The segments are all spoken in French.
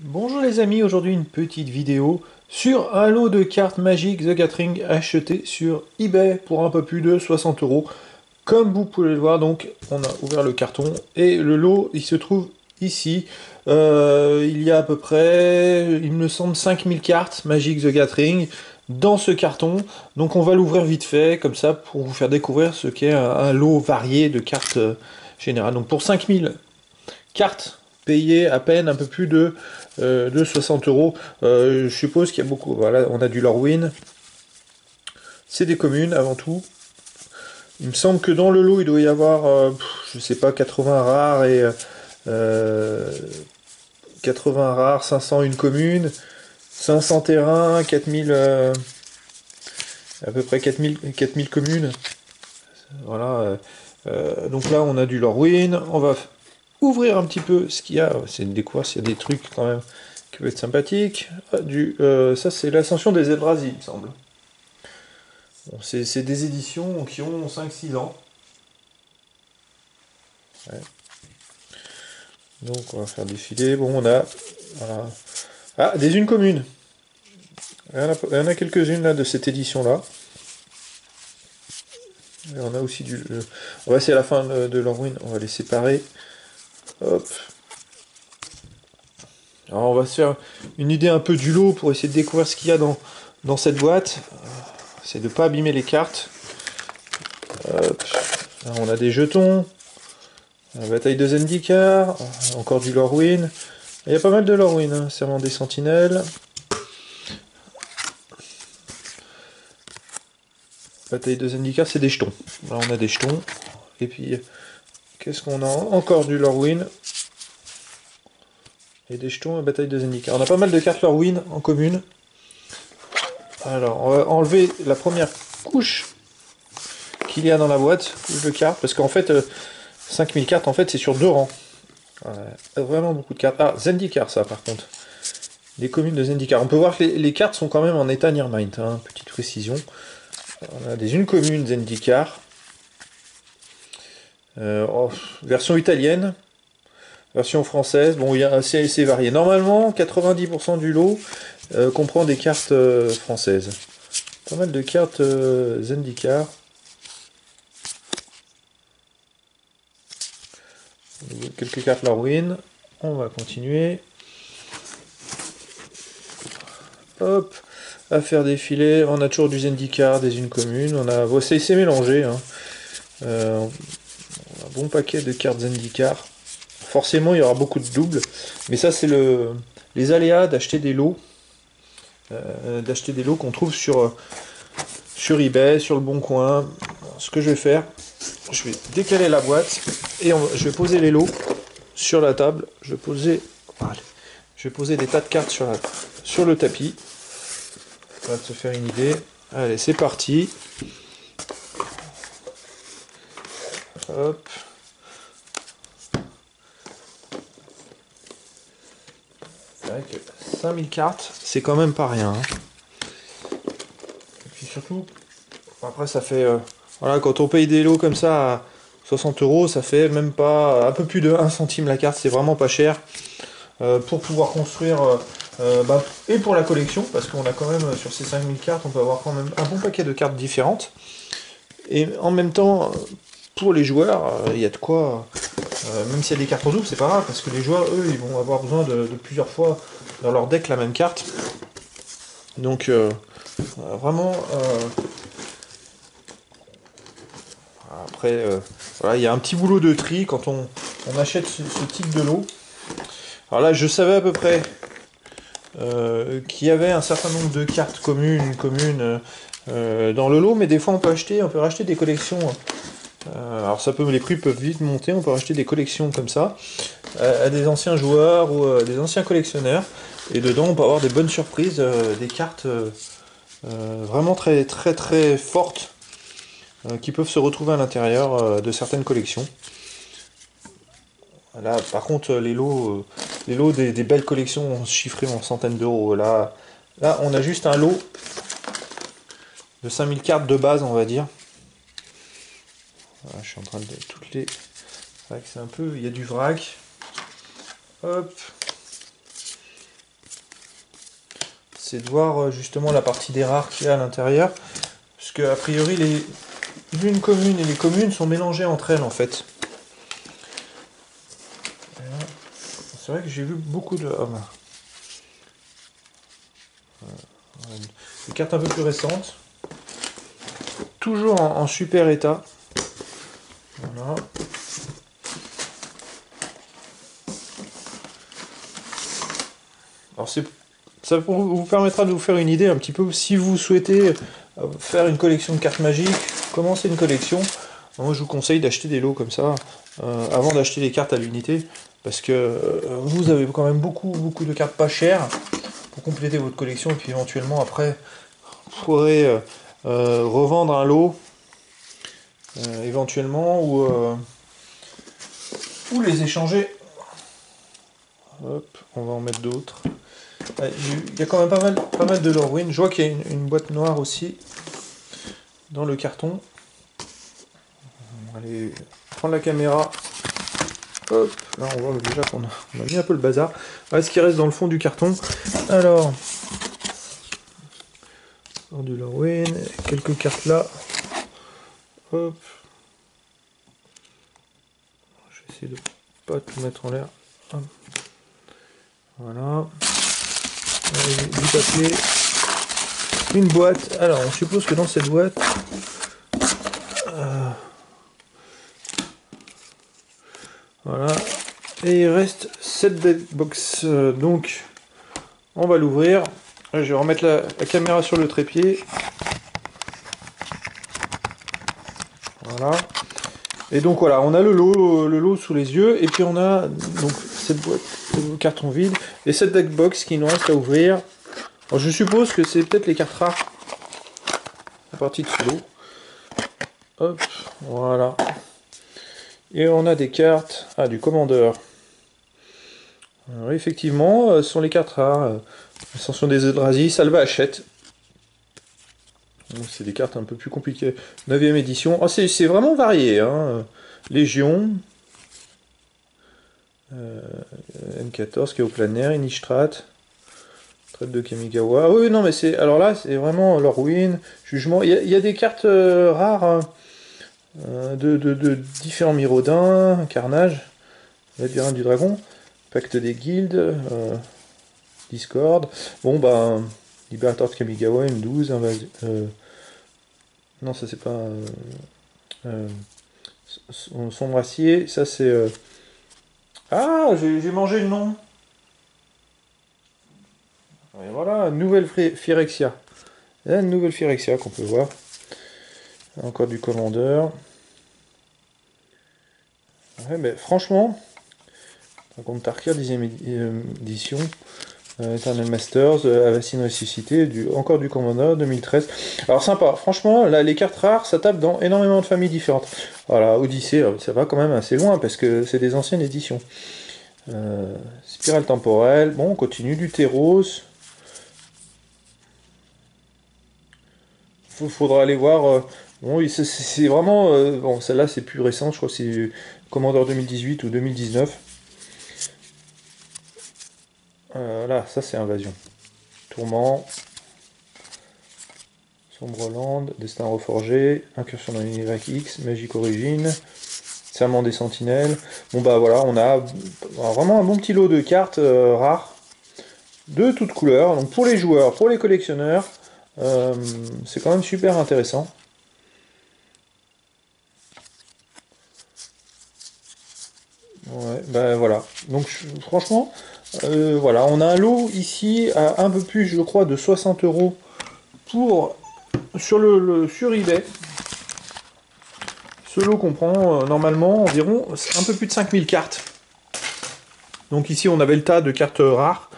Bonjour les amis, aujourd'hui une petite vidéo sur un lot de cartes magiques The Gathering acheté sur eBay pour un peu plus de 60 euros. Comme vous pouvez le voir, donc on a ouvert le carton et le lot il se trouve ici. Euh, il y a à peu près, il me semble, 5000 cartes Magic The Gathering dans ce carton. Donc on va l'ouvrir vite fait, comme ça, pour vous faire découvrir ce qu'est un, lot varié de cartes euh, générales. Donc pour 5000 cartes payées à peine un peu plus de, euh, de 60 euros, je suppose qu'il y a beaucoup. Voilà, on a du Lorwyn. C'est des communes avant tout. Il me semble que dans le lot, il doit y avoir, je sais pas, 80 rares et 80 rares, 500 une commune, 500 terrains, 4000 euh, à peu près 4000 4000 communes. Voilà. Euh, euh, donc là on a du Lorwyn, on va ouvrir un petit peu ce qu'il y a, c'est une découverte s'il y a des trucs quand même qui peuvent être sympathiques. Ah, du, ça c'est l'ascension des Eldrazi il me semble. c'est des éditions qui ont 5-6 ans. Donc on va faire défiler. Bon, on a ah des unes communes. Il y en a, quelques-unes là de cette édition là. on a aussi du. Euh, on va essayer la fin de, de on va les séparer. Hop. Alors on va se faire une idée un peu du lot pour essayer de découvrir ce qu'il y a dans, cette boîte. C'est de ne pas abîmer les cartes. on a des jetons. Bataille de Zendikar, encore du Lorwyn. Il y a pas mal de Lorwyn, hein. serment des sentinelles. Bataille de Zendikar, c'est des jetons. Là, on a des jetons. Et puis, qu'est-ce qu'on a Encore du Lorwyn. Et des jetons à bataille de Zendikar. On a pas mal de cartes Lorwyn en commune. Alors, on va enlever la première couche qu'il y a dans la boîte, de cartes, parce qu'en fait, euh, 5000 cartes, en fait, c'est sur deux rangs. vraiment beaucoup de cartes. Ah, Zendikar, ça, par contre. Les communes de Zendikar. On peut voir que les, cartes sont quand même en état Nearmind. Hein, petite précision. On a des une commune Zendikar. Euh, oh, version italienne. Version française. Bon, il y a assez, varié. Normalement, 90% du lot euh, comprend des cartes euh, françaises. Pas mal de cartes Zendikar. quelques cartes Lorwyn. On va continuer. Hop, à faire défiler. On a toujours du Zendikar, des unes communes. On a, c'est mélangé. Hein. Bon paquet de cartes Zendikar. Forcément, il y aura beaucoup de doubles. Mais ça, c'est le, les aléas d'acheter des lots. Euh, d'acheter des lots qu'on trouve sur, sur eBay, sur le bon coin. Ce que je vais faire, je vais décaler la boîte et je vais poser les lots sur la table. Je vais poser, poser des tas de cartes sur, sur le tapis. On va se faire une idée. Allez, c'est parti. Hop. Vrai que 5000 cartes, c'est quand même pas rien. Hein. Et puis surtout, après ça fait... Euh, voilà, quand on paye des lots comme ça à 60 euros, ça fait même pas un peu plus de 1 centime la carte, c'est vraiment pas cher. Euh, pour pouvoir construire, euh, euh, bah, et pour la collection, parce qu'on a quand même sur ces 5000 cartes, on peut avoir quand même un bon paquet de cartes différentes. Et en même temps, pour les joueurs, il y a de quoi, même s'il y a des cartes en double, c'est pas grave, parce que les joueurs, eux, ils vont avoir besoin de, plusieurs fois dans leur deck la même carte. Donc, vraiment, après, euh, voilà, il y a un petit boulot de tri quand on, achète ce, type de lot. Alors là, je savais à peu près euh, qu'il y avait un certain nombre de cartes communes, communes euh, dans le lot, mais des fois on peut acheter, on peut racheter des collections. Alors ça peut, les prix peuvent vite monter, on peut racheter des collections comme ça à, des anciens joueurs ou des anciens collectionneurs. Et dedans, on peut avoir des bonnes surprises, des cartes vraiment très très très fortes euh, qui peuvent se retrouver à l'intérieur euh, de certaines collections. Là, par contre, les lots, euh, les lots des, belles collections chiffrés en centaines d'euros. Là, là, on a juste un lot de 5000 cartes de base, on va dire. Je suis en train de toutes les. C'est un peu. Il y a du vrac. Hop. c'est de voir justement la partie des rares qu'il y a à l'intérieur. Parce que a priori les lunes communes et les communes sont mélangées entre elles en fait. C'est vrai que j'ai vu beaucoup de... Oh, des cartes un peu plus récentes. Toujours en, super état. Voilà. Alors ça vous permettra de vous faire une idée un petit peu si vous souhaitez euh, faire une collection de cartes magiques, commencer une collection. Moi je vous conseille d'acheter des lots comme ça euh, avant d'acheter les cartes à l'unité parce que euh, vous avez quand même beaucoup beaucoup de cartes pas chères pour compléter votre collection et puis éventuellement après vous pourrez revendre un lot éventuellement ou, ou les échanger. Hop, on va en mettre d'autres. Il y a quand même pas mal, pas mal de Lorwyn. Je vois qu'il y a une, boîte noire aussi dans le carton. On va aller prendre la caméra. Hop, là on voit déjà qu'on a, mis un peu le bazar. ce qui reste dans le fond du carton. Alors, du Lorwyn, quelques cartes là. Je vais essayer de pas tout mettre en l'air. Voilà du papier, une boîte. Alors, on suppose que dans cette boîte, euh, voilà, et il reste cette box. Euh, donc, on va l'ouvrir. Je vais remettre la, caméra sur le trépied. Voilà. Et donc voilà, on a le lot, le lot sous les yeux, et puis on a donc cette boîte de carton vide, et cette deck box qui nous reste à ouvrir. je suppose que c'est peut-être les cartes rares. La partie de ce lot. Hop, voilà. Et on a des cartes. Ah, du commandeur. Alors, effectivement, euh, ce sont les cartes rares. Ascension des Eldrazi, Salva Hachette. C'est des cartes un peu plus compliquées. 9ème édition. Oh, c'est vraiment varié. Hein. Légion, euh, M14 qui est au plein Inistrat, traite de Kamigawa. Ah oui, non, mais c'est. Alors là, c'est vraiment leur win, jugement. Il y, a, des cartes euh, rares hein. euh, de, différents Miraudins, Carnage, Labyrinthe du Dragon, Pacte des Guildes, Discord. Bon, bah. Libérateur de Kamigawa, M12, Invasion. non, ça c'est pas. Sombre Acier, ça c'est. Ah, j'ai mangé le nom. Et voilà, nouvelle Phyrexia. Une nouvelle Phyrexia qu'on peut voir. Encore du commandeur. Mais franchement, contre Tarkia, 10ème euh, édition. Euh, Eternal Masters, euh, Avacine Ressuscité, encore du Commandeur 2013. Alors sympa, franchement, là, les cartes rares, ça tape dans énormément de familles différentes. Voilà, Odyssée, euh, ça va quand même assez loin parce que c'est des anciennes éditions. Spirale temporelle, bon, on continue, du Terros. Il faudra aller voir. bon, c'est vraiment. bon, celle-là, c'est plus récent, je crois que c'est Commandeur 2018 ou 2019. Euh, là, ça c'est Invasion. Tourment. Sombreland, Destin reforgé, Incursion dans l'univers X, Magique Origine, Serment des Sentinelles. Bon bah voilà, on a vraiment un bon petit lot de cartes euh, rares, de toutes couleurs. Donc pour les joueurs, pour les collectionneurs, euh, c'est quand même super intéressant. Ouais, ben voilà. Donc franchement, euh, voilà, on a un lot ici à un peu plus, je crois, de 60 euros pour sur eBay. Ce lot comprend euh, normalement environ un peu plus de 5000 cartes. Donc ici on avait le tas de cartes rares.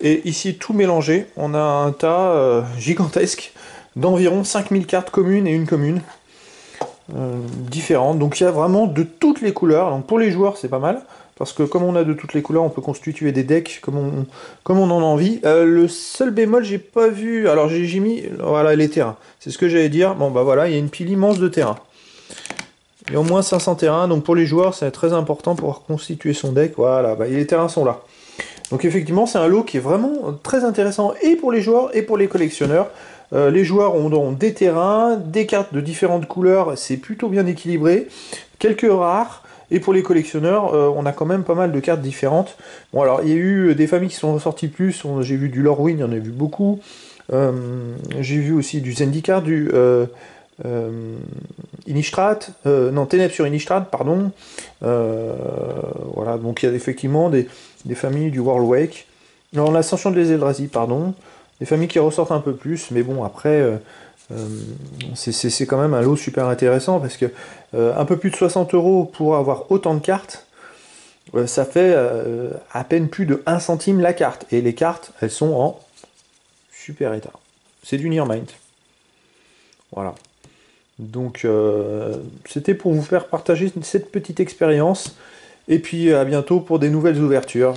Et ici tout mélangé, on a un tas euh, gigantesque d'environ 5000 cartes communes et une commune. différentes. Donc il y a vraiment de toutes les couleurs. Donc pour les joueurs c'est pas mal. Parce que comme on a de toutes les couleurs, on peut constituer des decks comme on, en a envie. Euh, le seul bémol, j'ai pas vu... Alors j'ai mis voilà, les terrains. C'est ce que j'allais dire. Bon bah voilà, il y a une pile immense de terrains. Il y a au moins 500 terrains. Donc pour les joueurs, c'est très important pour constituer son deck. Voilà, bah, les terrains sont là. Donc effectivement, c'est un lot qui est vraiment très intéressant et pour les joueurs et pour les collectionneurs. Euh, les joueurs ont, des terrains, des cartes de différentes couleurs, c'est plutôt bien équilibré. Quelques rares, et pour les collectionneurs, euh, on a quand même pas mal de cartes différentes. Bon alors, il y a eu des familles qui sont ressorties plus, j'ai vu du Lorwyn, il y en a vu beaucoup. Euh, j'ai vu aussi du Zendikar, du Innistrad, non, Ténèbres sur Innistrad, pardon. voilà, donc il y a effectivement des, familles du World Wake. Alors, l'Ascension des Eldrazi, pardon des familles qui ressortent un peu plus, mais bon, après, euh, euh, c'est quand même un lot super intéressant parce que euh, un peu plus de 60 euros pour avoir autant de cartes, ça fait à peine plus de 1 centime la carte. Et les cartes, elles sont en super état. C'est du Nearmind. Voilà. Donc, c'était pour vous faire partager cette petite expérience. Et puis, à bientôt pour des nouvelles ouvertures.